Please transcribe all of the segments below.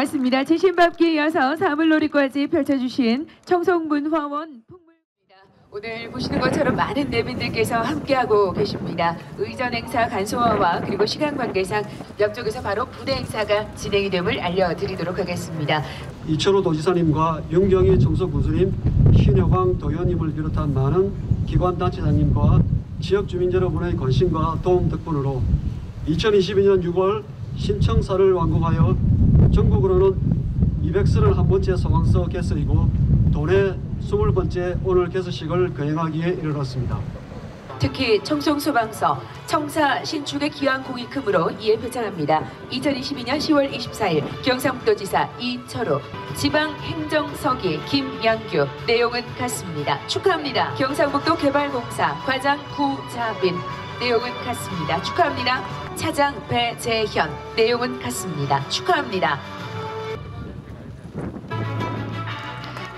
네, 고맙습니다. 지신밥기에 이어서 사물놀이까지 펼쳐주신 청송문화원. 오늘 보시는 것처럼 많은 내빈들께서 함께하고 계십니다. 의전 행사 간소화와 그리고 시간 관계상 옆쪽에서 바로 부대 행사가 진행이 됨을 알려드리도록 하겠습니다. 이철호 도지사님과 윤경희 청소군수님, 신여광 도의원님을 비롯한 많은 기관단체장님과 지역 주민 여러분의 관심과 도움 덕분으로 2022년 6월 신청사를 완공하여 전국으로는 231번째 소방서 개서이고 도내 20번째 오늘 개서식을 거행하기에 이르렀습니다. 특히 청송소방서 청사 신축의 기한 크므로 이에 표창합니다. 2022년 10월 24일 경상북도지사 이철호 지방행정서기 김양규 내용은 같습니다. 축하합니다. 경상북도 개발공사 과장 구자빈 내용은 같습니다. 축하합니다. 차장 배재현 내용은 같습니다. 축하합니다.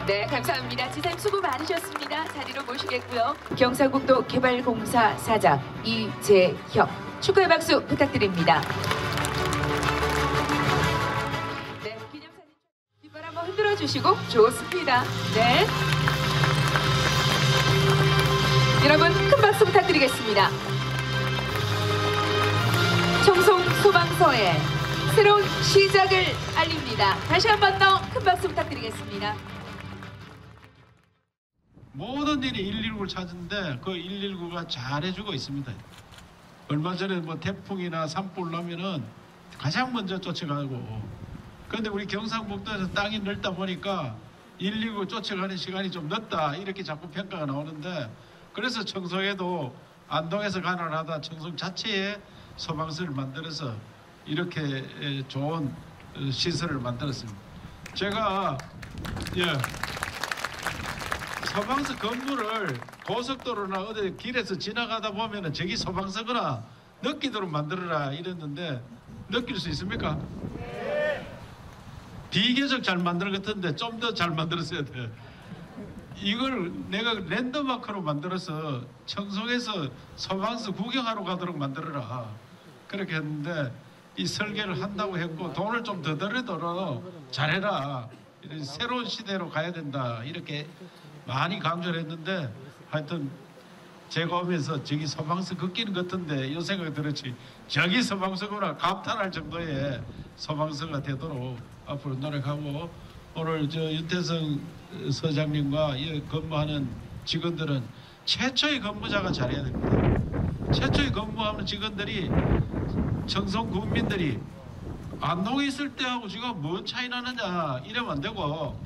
네, 감사합니다. 지사님 수고 많으셨습니다. 자리로 모시겠고요. 경상북도 개발공사 사장 이재혁 축하의 박수 부탁드립니다. 네, 기념사진 뒷발 한번 흔들어 주시고 좋습니다. 네. 여러분 큰 박수 부탁드리겠습니다. 청송 소방서의 새로운 시작을 알립니다. 다시 한 번 더 큰 박수 부탁드리겠습니다. 모든 일이 119를 찾는데 그 119가 잘해주고 있습니다. 얼마 전에 뭐 태풍이나 산불 나면은 가장 먼저 쫓아가고 그런데 우리 경상북도에서 땅이 넓다 보니까 119 쫓아가는 시간이 좀 늦다 이렇게 자꾸 평가가 나오는데 그래서 청송에도 안동에서 가난을 하다 청송 자체에 소방서를 만들어서 이렇게 에, 좋은 어, 시설을 만들었습니다. 제가 예. 소방서 건물을 고속도로나 어디 길에서 지나가다 보면은 저기 소방서거나 느끼도록 만들어라 이랬는데 느낄 수 있습니까? 비교적 잘 만든 것 같은데 좀 더 잘 만들었어야 돼. 이걸 내가 랜드마크로 만들어서 청송에서 소방서 구경하러 가도록 만들어라. 그렇게 했는데 이 설계를 한다고 했고 돈을 좀 더 들이도록 잘해라. 이런 새로운 시대로 가야 된다. 이렇게 많이 강조를 했는데 하여튼 제가 오면서 저기 소방서 걷기는 같은데 이 생각이 들었지 저기 소방서구나 감탄할 정도의 소방서가 되도록 앞으로 노력하고 오늘 저 윤태성 서장님과 이 근무하는 직원들은 최초의 근무자가 잘해야 됩니다. 최초의 근무하는 직원들이 청송 국민들이 안동에 있을 때하고 지금 뭔 차이 나느냐 이러면 안 되고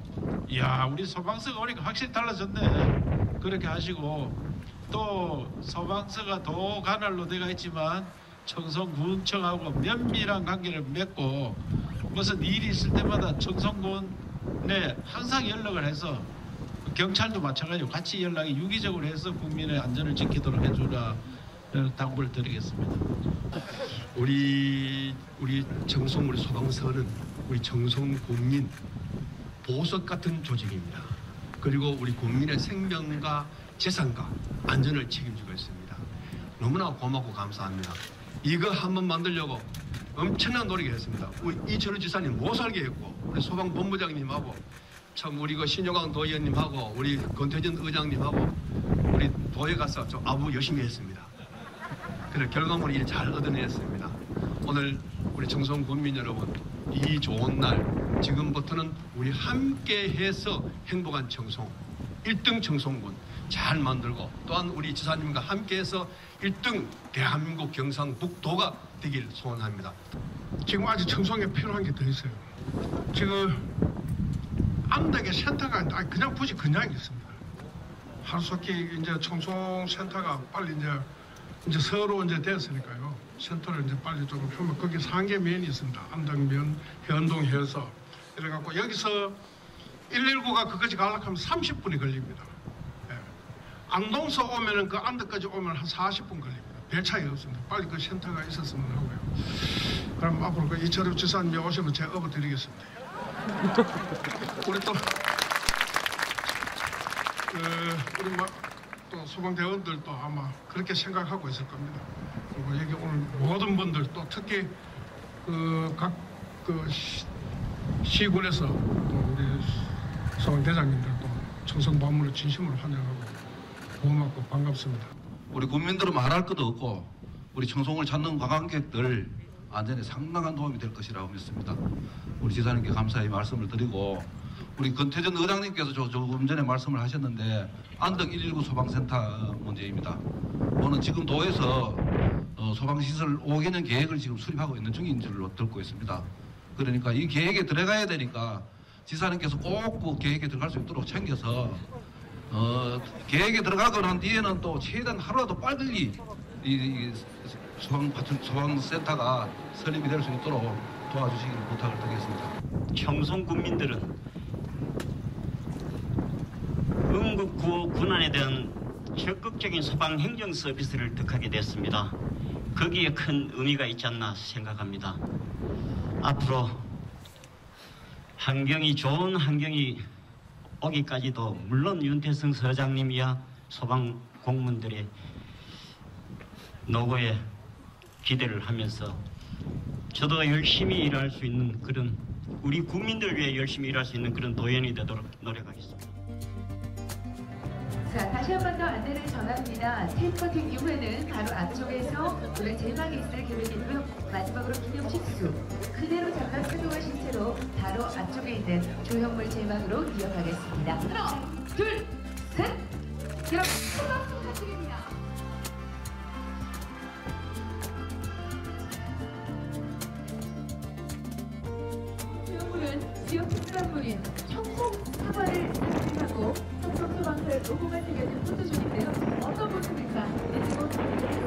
이야 우리 소방서가 오니까 확실히 달라졌네 그렇게 하시고 또 소방서가 도 관할로 되어 있지만 청송군청하고 면밀한 관계를 맺고 무슨 일이 있을 때마다 청송군 에 항상 연락을 해서 경찰도 마찬가지로 같이 연락이 유기적으로 해서 국민의 안전을 지키도록 해주라 당부를 드리겠습니다. 우리 우리 정성 우리 소방서는 우리 정성 국민 보석 같은 조직입니다. 그리고 우리 국민의 생명과 재산과 안전을 책임지고 있습니다. 너무나 고맙고 감사합니다. 이거 한번 만들려고 엄청난 노력을 했습니다. 우리 이철우 지사님 못 살게 했고 우리 소방본부장님하고 참 우리 그 신여광 도의원님하고 우리 권태진 의장님하고 우리 도에 가서 좀 아부 열심히 했습니다. 그래 결과물을 이렇게 잘 얻어냈습니다. 오늘 우리 청송 국민 여러분 이 좋은 날 지금부터는 우리 함께 해서 행복한 청송 1등 청송군 잘 만들고 또한 우리 지사님과 함께해서 1등 대한민국 경상북도가 되길 소원합니다. 지금 아직 청송에 필요한 게 더 있어요. 지금 암덕에 센터가 아니, 그냥 굳이 그냥 있습니다. 하루속히 이제 청송 센터가 빨리 이제 이제 서로 이제 됐으니까요. 센터를 이제 빨리 좀 펴면 거기 상계 면이 있습니다. 암덕면, 현동, 해서 이래갖고 여기서 119가 그까지 가려고 하면 30분이 걸립니다. 예. 안동서 오면은 그 암덕까지 오면 한 40분 걸립니다. 별 차이 없습니다. 빨리 그 센터가 있었으면 하고요. 그럼 앞으로 그 이철우 지사님이 오시면 제가 업어드리겠습니다. 우리 또, 그, 우리 막, 또 소방대원들도 아마 그렇게 생각하고 있을 겁니다. 그리고 여기 오늘 모든 분들 또 특히 그각 그 시군에서 또 우리 소방 대장님들도 청송 방문을 진심으로 환영하고 고맙고 반갑습니다. 우리 국민들은 말할 것도 없고 우리 청송을 찾는 관광객들 안전에 상당한 도움이 될 것이라고 믿습니다. 우리 지사님께 감사의 말씀을 드리고 우리 권태전 의장님께서 조- 조금 전에 말씀을 하셨는데 안덕 119 소방센터 문제입니다. 오늘 지금 도에서 어, 소방시설 5개년 계획을 지금 수립하고 있는 중인 줄로 듣고 있습니다. 그러니까 이 계획에 들어가야 되니까 지사님께서 꼭 그 계획에 들어갈 수 있도록 챙겨서 어, 계획에 들어가고 난 뒤에는 또 최대한 하루라도 빨리 이, 이 소방 소방센터가 설립이 될 수 있도록 도와주시기를 부탁을 드리겠습니다. 청송 국민들은 응급 구호 군안에 대한 적극적인 소방 행정 서비스를 득하게 됐습니다. 거기에 큰 의미가 있지 않나 생각합니다. 앞으로 환경이 좋은 환경이 오기까지도 물론 윤태성 서장님이야 소방 공무원들의 노고에 기대를 하면서 저도 열심히 일할 수 있는 그런 우리 국민들 위해 열심히 일할 수 있는 그런 도연이 되도록 노력하겠습니다. 자, 다시 한 번 더 안내를 전합니다. 테이프 경우에는 바로 앞쪽에서 오늘 제막이 있을 계획이고요. 마지막으로 기념식수 그대로 잠깐 착용하신 채로 바로 앞쪽에 있는 조형물 제막으로 이어가겠습니다. 하나, 둘, 셋! 여러분, 부탁드립니다. 조형물은 지역 특산물인 청송 사과를 상징하고 로고가 새겨진 포토존인데요. 어떤 모습일까?